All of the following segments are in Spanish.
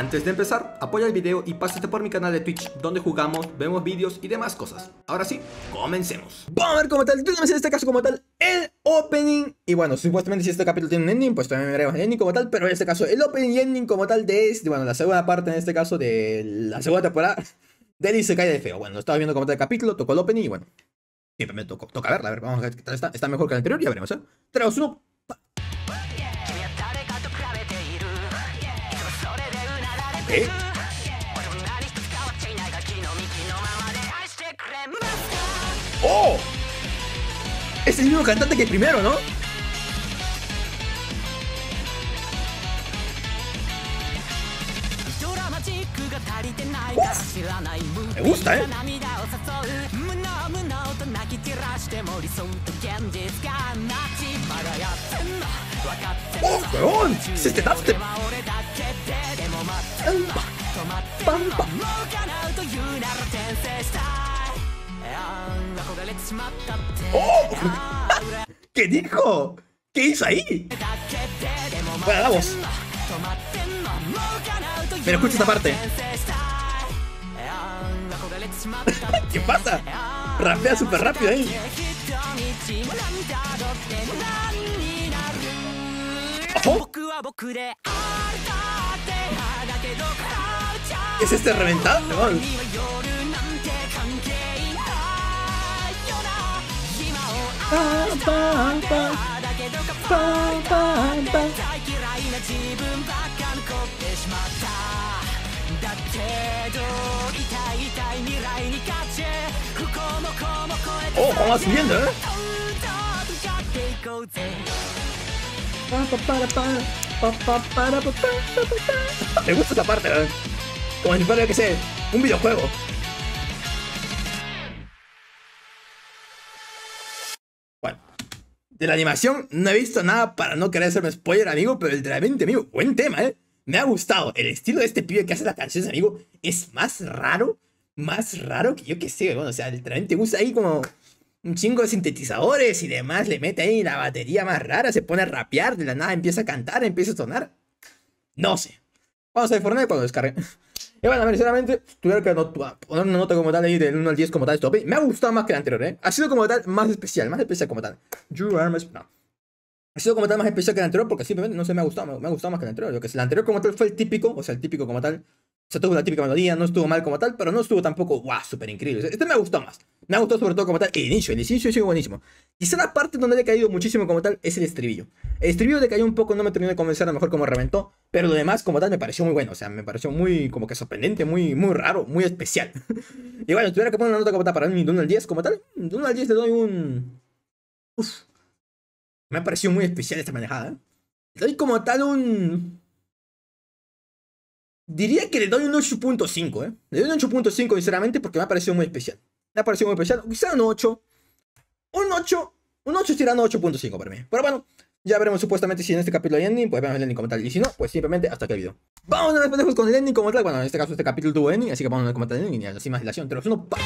Antes de empezar, apoya el video y pásate por mi canal de Twitch, donde jugamos, vemos vídeos y demás cosas. Ahora sí, comencemos. Vamos a ver como tal, en este caso como tal, el opening. Y bueno, supuestamente si este capítulo tiene un ending, pues también veremos el ending como tal, pero en este caso el opening y ending como tal de este, bueno, la segunda parte en este caso de la segunda temporada de se cae de feo. Bueno, estaba viendo como tal el capítulo, tocó el opening y bueno, siempre me tocó, toca verla, a ver, vamos a ver qué tal está. Está mejor que el anterior, ya veremos, ¿eh? 3, 1, ¿Eh? ¡Oh! Es el mismo cantante que el primero, ¿no? Me gusta, ¿eh? ¡Oh, weón! ¡Es este dubstep! ¡Oh! ¿Qué dijo? ¿Qué hizo ahí? Bueno, vamos. Pero escucha esta parte. ¿Qué pasa? Rapea súper rápido ahí. ¿Ojo? es este reventado? Oh, vamos subiendo, ¿eh? Me gusta esta parte, ¿eh? Como si fuera, que sé, un videojuego. Bueno. De la animación no he visto nada para no querer hacerme spoiler, amigo, pero el de la mente, amigo, buen tema, ¿eh? Me ha gustado. El estilo de este pibe que hace las canciones, amigo, es más raro, más raro que yo que sé, bueno, o sea, literalmente usa ahí como un chingo de sintetizadores y demás, le mete ahí la batería más rara, se pone a rapear, de la nada empieza a cantar, empieza a sonar. No sé. Vamos a ver Fortnite cuando descargue. Y bueno, sinceramente, tuviera que poner una nota como tal ahí del 1 al 10 como tal, esto, me ha gustado más que el anterior, ¿eh? Ha sido como tal más especial, más especial como tal. You are no. Ha sido como tal más especial que el anterior porque simplemente no se me ha gustado, me ha gustado más que el anterior. Lo que el anterior como tal fue el típico, o sea, el típico como tal, o sea, tuvo una típica melodía, no estuvo mal como tal, pero no estuvo tampoco, guau, súper increíble. Este me gustó más. Me ha gustado sobre todo como tal el inicio. El inicio sigue buenísimo. Quizá la parte donde le ha caído muchísimo como tal es el estribillo. El estribillo le cayó un poco, no me terminó de convencer a lo mejor como reventó, pero lo demás como tal me pareció muy bueno. O sea, me pareció muy como que sorprendente, muy, muy raro, muy especial. y bueno, si tuviera que poner una nota como tal para mí de 1 al 10 como tal, de 1 al 10 le doy un... Uf. Me ha parecido muy especial esta manejada. ¿eh? Le doy como tal un... Diría que le doy un 8.5, ¿eh? Le doy un 8.5 sinceramente porque me ha parecido muy especial. Me ha parecido muy especial. Quizá un 8. Un 8. Un 8 tirando 8.5 para mí. Pero bueno, ya veremos supuestamente si en este capítulo hay ending. Pues vemos el ending como tal. Y si no, pues simplemente hasta aquí el video. Vamos a ver con el ending como tal. Bueno, en este caso este capítulo tuvo ending. Así que vamos a está el ending. Y así más dilación. 3, 1, ¡pa!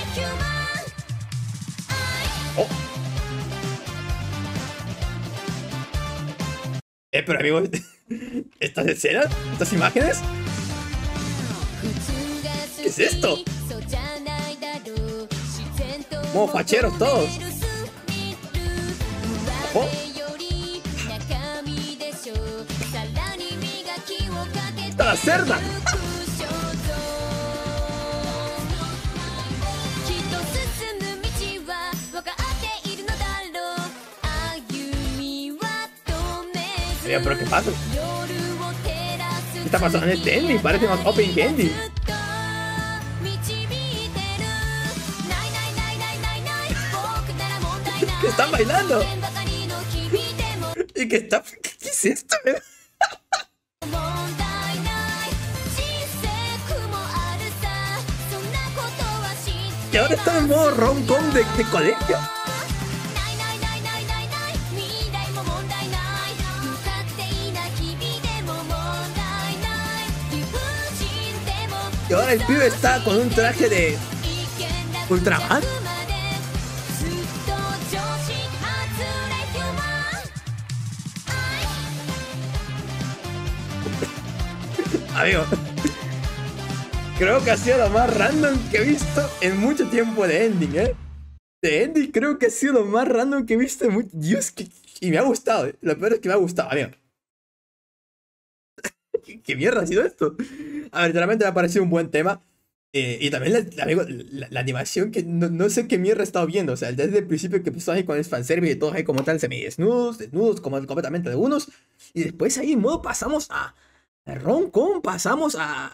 Oh. Eh, pero amigo, ¿estas escenas? ¿Estas imágenes? ¿Qué es esto? Como facheros todos. ¡Está la cerda! pero ¿qué pasa? ¿Qué está pasando en este ending? Parece más open que bailando. Y que está... ¿Qué, es esto? y ahora está en modo rom-com de, de colegio. Y ahora el pibe está con un traje de Ultraman. Amigo, creo que ha sido lo más random que he visto en mucho tiempo de ending, ¿eh? De ending creo que ha sido lo más random que he visto en mucho... Dios, y me ha gustado, ¿eh? Lo peor es que me ha gustado, amigo. ¿Qué, ¿Qué, mierda ha sido esto? A ver, realmente me ha parecido un buen tema. Eh, y también la, amigo, la, animación que no, sé qué mierda he estado viendo. O sea, desde el principio que empezó ahí con el fanservice y todo ahí como tal, semidesnudos, desnudos, como completamente de unos. Y después ahí en modo pasamos a Roncon, pasamos a.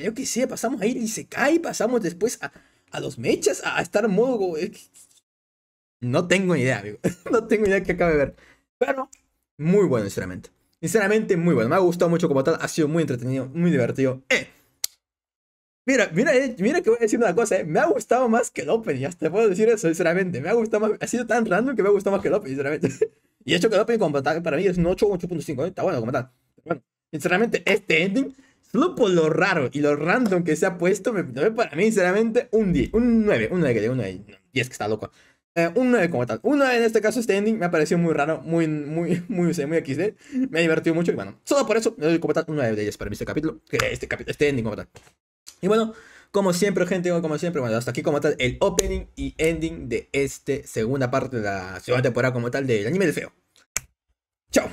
Yo qué sé, pasamos se cae, pasamos después a, a los mechas, a estar modo. No tengo idea, amigo. no tengo idea que acaba de ver. Pero muy bueno, sinceramente. Sinceramente, muy bueno. Me ha gustado mucho como tal. Ha sido muy entretenido, muy divertido. ¡Eh! Mira, mira, eh, mira que voy a decir una cosa, eh. Me ha gustado más que el Open, hasta puedo decir eso, sinceramente. Me ha gustado más, ha sido tan random que me ha gustado más que el Open, sinceramente. y hecho que el Open como tal, para mí es un 8 o 8.5, ¿eh? está bueno como tal. Bueno, sinceramente, este ending, solo por lo raro y lo random que se ha puesto, me, para mí, sinceramente, un 10, un 9, un 9, un 9, 10 que está loco. Eh, un 9 como tal. Un 9 en este caso, este ending me ha parecido muy raro, muy, muy, muy, muy, muy XD. Me ha divertido mucho y bueno, solo por eso le doy como tal un 9 de 10 para mí este capítulo, que este, capítulo, este ending como tal. Y bueno, como siempre, gente, como siempre, bueno, hasta aquí como tal el opening y ending de esta segunda parte de la segunda temporada como tal del anime del feo. Chao.